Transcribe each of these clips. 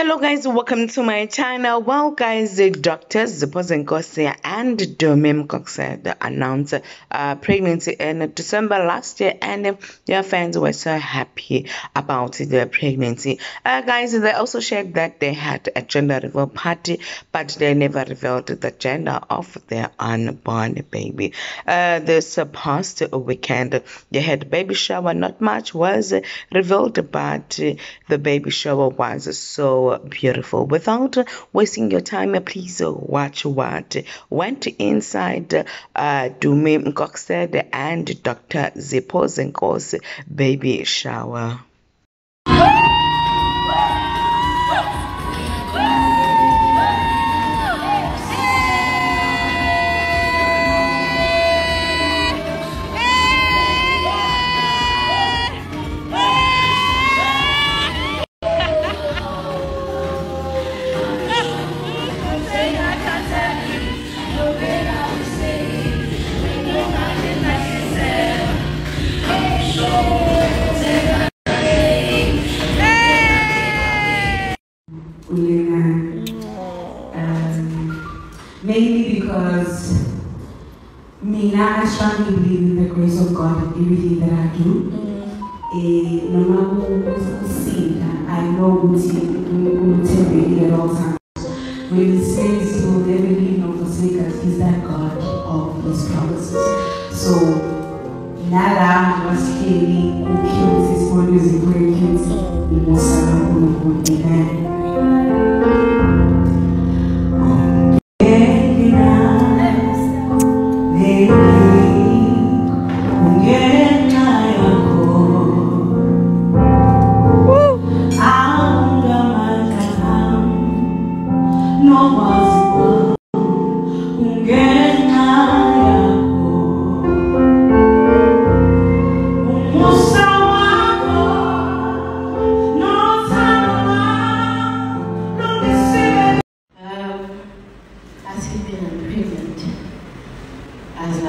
Hello guys, welcome to my channel. Well guys, the doctors Ziphozenkosi and Dumi Mkokstad announced uh, pregnancy in December last year and their fans were so happy about their pregnancy. Uh, guys, they also shared that they had a gender reveal party but they never revealed the gender of their unborn baby. Uh, this past weekend, they had baby shower. Not much was revealed but the baby shower was so beautiful. Without wasting your time, please watch what went inside uh, Dumi and Dr. Ziphozenkosi's baby shower. Um, mainly because me, I strongly believe in the grace of God in everything that I do. Eh, no matter what I know Uti really at all times. When he says he will never leave nor forsake us, he's that God of his promises. So, cute, his body is very cute. Y most of Amen.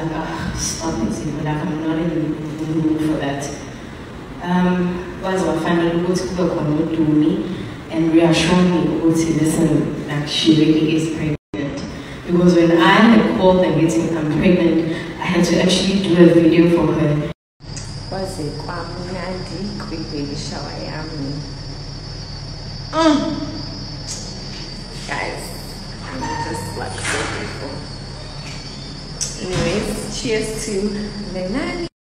Like, ah, stop it, but like, I'm not in the mood for that. Um, was my family go to work on to me and reassure me, go to listen, like she really is pregnant. Because when I had called and getting I'm pregnant, I had to actually do a video for her. kwaze kwamnandi kwi-baby shower yami mm. guys i'm just like so grateful anyways cheers to lenani